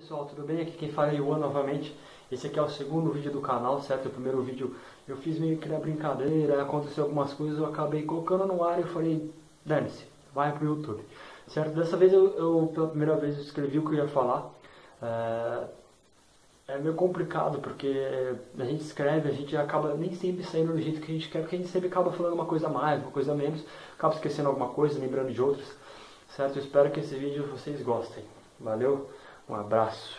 Pessoal, tudo bem? Aqui quem fala é Iwan novamente. Esse aqui é o segundo vídeo do canal, certo? O primeiro vídeo eu fiz meio que na brincadeira, aconteceu algumas coisas, eu acabei colocando no ar e falei, dane-se, vai pro YouTube. Certo? Dessa vez eu, eu, pela primeira vez, escrevi o que eu ia falar. É, é meio complicado, porque a gente escreve, a gente acaba nem sempre saindo do jeito que a gente quer, porque a gente sempre acaba falando uma coisa a mais, uma coisa a menos, acaba esquecendo alguma coisa, lembrando de outras. Certo? Eu espero que esse vídeo vocês gostem. Valeu, um abraço.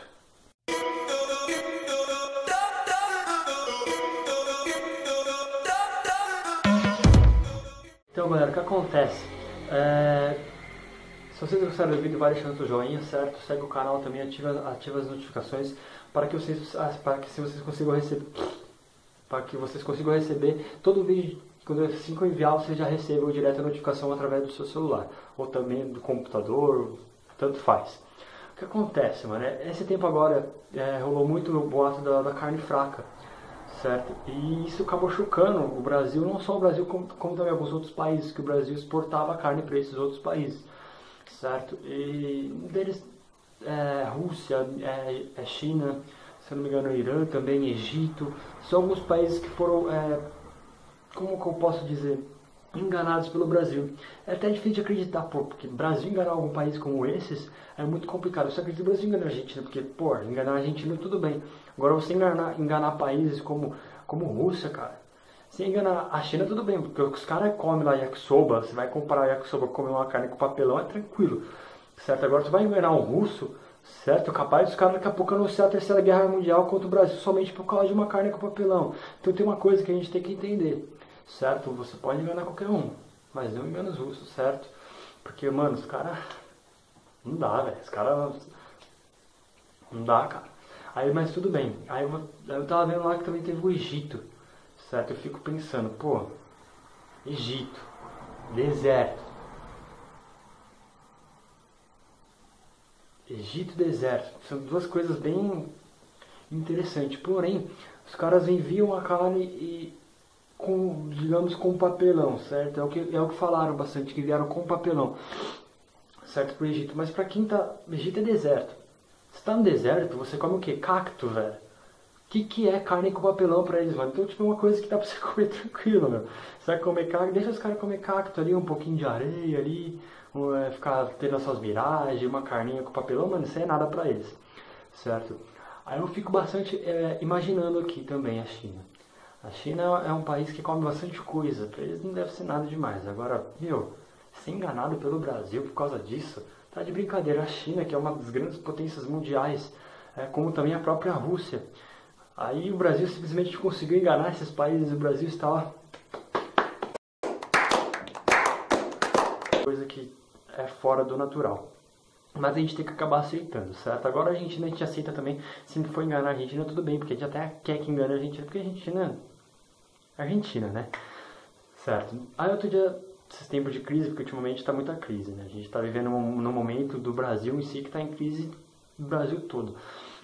Então galera, o que acontece? É... Se vocês gostaram do vídeo, vai deixando o joinha, certo? Segue o canal também, ativa, ativa as notificações para que vocês, ah, para que se vocês consigam receber, para que vocês consigam receber todo o vídeo quando assim que eu enviar, vocês já recebam direto a notificação através do seu celular ou também do computador, tanto faz. Que acontece, mano? É, esse tempo agora é, rolou muito o boato da, da carne fraca certo? E isso acabou chocando o Brasil, não só o Brasil, como, como também alguns outros países, que o Brasil exportava carne para esses outros países, certo? E um deles é Rússia, é, é China, se não me engano, Irã também, Egito, são alguns países que foram, é, como que eu posso dizer, enganados pelo Brasil. É até difícil de acreditar, pô, porque Brasil enganar algum país como esses é muito complicado. Eu só acredito que o Brasil enganar a Argentina, porque, pô, enganar a Argentina tudo bem. Agora você enganar, enganar países como, como Rússia, cara. Você enganar a China tudo bem, porque os caras comem lá yakisoba, você vai comparar yakisoba com comer uma carne com papelão, é tranquilo. Certo? Agora você vai enganar um russo, certo? Capaz dos caras daqui a pouco anunciar a terceira guerra mundial contra o Brasil somente por causa de uma carne com papelão. Então tem uma coisa que a gente tem que entender certo? Você pode enganar qualquer um, mas não engana os russos, certo? Porque, mano, os caras. Não dá, velho. Os caras. Não dá, cara. Aí, mas tudo bem. Aí eu, eu tava vendo lá que também teve o Egito, certo? Eu fico pensando, pô, Egito, deserto. Egito e deserto. São duas coisas bem interessantes. Porém, os caras enviam a carne e com, digamos, com papelão, certo? É o que, é o que falaram bastante, que vieram com papelão, certo, pro Egito. Mas pra quem tá... Egito é deserto. Você tá no deserto, você come o quê? Cacto, velho. O que, que é carne com papelão pra eles, mano? Então, tipo, é uma coisa que dá pra você comer tranquilo, meu. Você vai comer cacto, deixa os caras comer cacto ali, um pouquinho de areia ali, é, ficar tendo as suas miragens, uma carninha com papelão, mano, isso é nada pra eles, certo? Aí eu fico bastante é, imaginando aqui também a China. A China é um país que come bastante coisa, para eles não deve ser nada demais. Agora, meu, ser enganado pelo Brasil por causa disso, tá de brincadeira. A China, que é uma das grandes potências mundiais, é, como também a própria Rússia. Aí o Brasil simplesmente conseguiu enganar esses países, o Brasil estava. Coisa que é fora do natural. Mas a gente tem que acabar aceitando, certo? Agora a Argentina a gente aceita também, se for enganar a Argentina, tudo bem, porque a gente até quer que engane a Argentina, porque a Argentina Argentina, né? Certo. Aí outro dia, esses tempos de crise, porque ultimamente está muita crise, né? A gente está vivendo num momento do Brasil em si que está em crise no Brasil todo.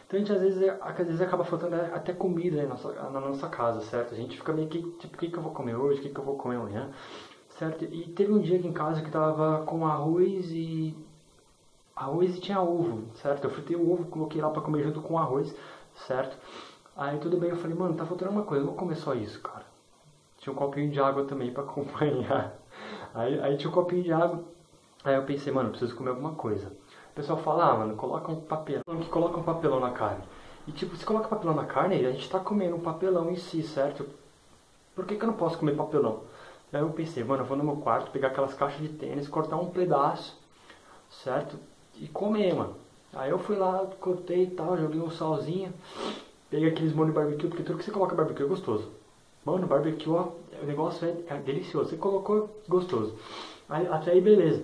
Então a gente às vezes, às vezes acaba faltando até comida na nossa, na nossa casa, certo? A gente fica meio que, tipo, o que, que eu vou comer hoje, o que, que eu vou comer amanhã, certo? E teve um dia aqui em casa que tava com arroz e... Arroz e tinha ovo, certo? Eu fritei o ovo, coloquei lá para comer junto com o arroz, certo? Aí tudo bem, eu falei, mano, tá faltando uma coisa, eu vou comer só isso, cara tinha um copinho de água também para acompanhar. Aí, aí tinha um copinho de água. Aí eu pensei, mano, preciso comer alguma coisa. O pessoal fala, ah, mano, coloca um papelão, que coloca um papelão na carne. E tipo, se coloca papelão na carne, a gente tá comendo um papelão em si, certo? Por que, que eu não posso comer papelão? Aí eu pensei, mano, eu vou no meu quarto, pegar aquelas caixas de tênis, cortar um pedaço, certo? E comer, mano. Aí eu fui lá, cortei e tal, joguei um salzinho, peguei aqueles molhos de barbecue, porque tudo que você coloca barbecue é gostoso. Mano, barbecue, ó, o negócio é, é delicioso. Você colocou, gostoso. Aí, até aí, beleza.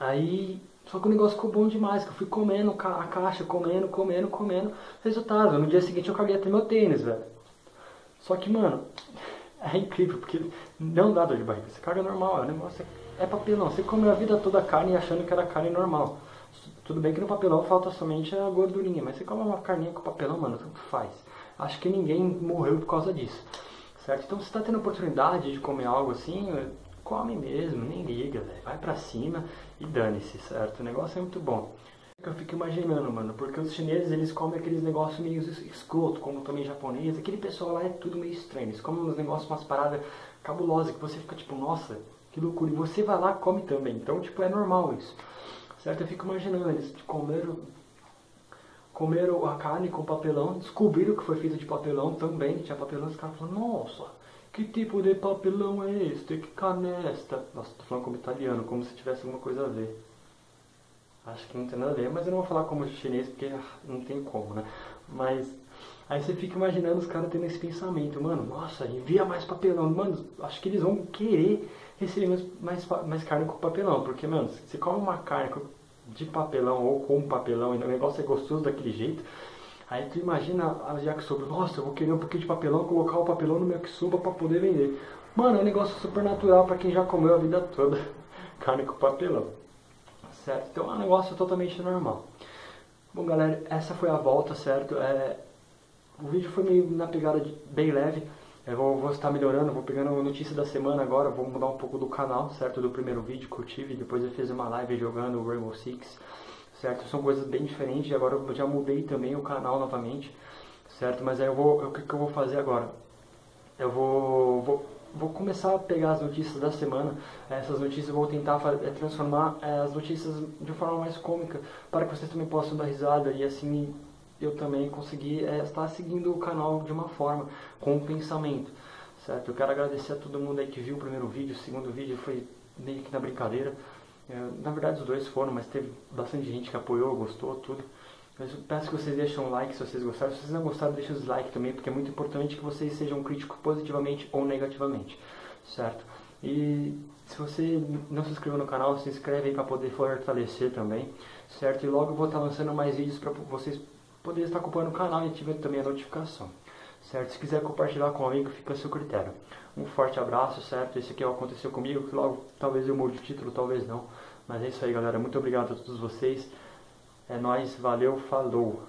Aí, só que o negócio ficou bom demais, que eu fui comendo a caixa, comendo, comendo, comendo. Resultado, no dia seguinte eu caguei até meu tênis, velho. Só que, mano, é incrível, porque não dá dor de barriga. Você caga normal, o negócio é, é papelão. Você comeu a vida toda a carne achando que era carne normal. Tudo bem que no papelão falta somente a gordurinha, mas você come uma carninha com papelão, mano, tanto faz. Acho que ninguém morreu por causa disso certo? Então, se está tendo oportunidade de comer algo assim, come mesmo, nem liga, véio. vai para cima e dane-se, certo? O negócio é muito bom. Eu fico imaginando, mano, porque os chineses eles comem aqueles negócios meio escroto, como também japonês, aquele pessoal lá é tudo meio estranho, eles comem uns negócios, umas paradas cabulosas, que você fica tipo, nossa, que loucura, e você vai lá come também, então tipo, é normal isso, certo? Eu fico imaginando, eles comeram, comeram a carne com papelão, descobriram que foi feito de papelão também, tinha papelão, os caras falaram, nossa, que tipo de papelão é este? Que canesta? Nossa, tô falando como italiano, como se tivesse alguma coisa a ver. Acho que não tem nada a ver, mas eu não vou falar como chinês porque não tem como, né? Mas aí você fica imaginando os caras tendo esse pensamento, mano, nossa, envia mais papelão, mano, acho que eles vão querer receber mais, mais, mais carne com papelão, porque, mano, você come uma carne de papelão ou com papelão e o negócio é gostoso daquele jeito, aí tu imagina a yakisoba, nossa, eu vou querer um pouquinho de papelão, colocar o papelão no yakisoba para poder vender. Mano, é um negócio super natural para quem já comeu a vida toda carne com papelão certo? Então é um negócio totalmente normal. Bom, galera, essa foi a volta, certo? É, o vídeo foi meio na pegada de, bem leve. Eu vou, estar melhorando, vou pegando notícia da semana agora, vou mudar um pouco do canal, certo? Do primeiro vídeo que eu tive, depois eu fiz uma live jogando Rainbow Six, certo? São coisas bem diferentes, agora eu já mudei também o canal novamente, certo? Mas aí eu vou, o que, que eu vou fazer agora? Eu vou, vou vou começar a pegar as notícias da semana, essas notícias vou tentar é, transformar é, as notícias de forma mais cômica, para que vocês também possam dar risada e assim eu também conseguir é, estar seguindo o canal de uma forma, com um pensamento, certo? Eu quero agradecer a todo mundo aí que viu o primeiro vídeo, o segundo vídeo foi meio que na brincadeira, na verdade os dois foram, mas teve bastante gente que apoiou, gostou, tudo. Mas eu peço que vocês deixem um like se vocês gostaram. Se vocês não gostaram, deixem o dislike também, porque é muito importante que vocês sejam críticos positivamente ou negativamente, certo? E se você não se inscreveu no canal, se inscreve aí para poder fortalecer também, certo? E logo eu vou estar lançando mais vídeos para vocês poderem estar acompanhando o canal e ativar também a notificação, certo? Se quiser compartilhar com um amigo, fica a seu critério. Um forte abraço, certo? Esse aqui aconteceu comigo, que logo talvez eu mude o título, talvez não. Mas é isso aí, galera. Muito obrigado a todos vocês. É nóis, valeu, falou!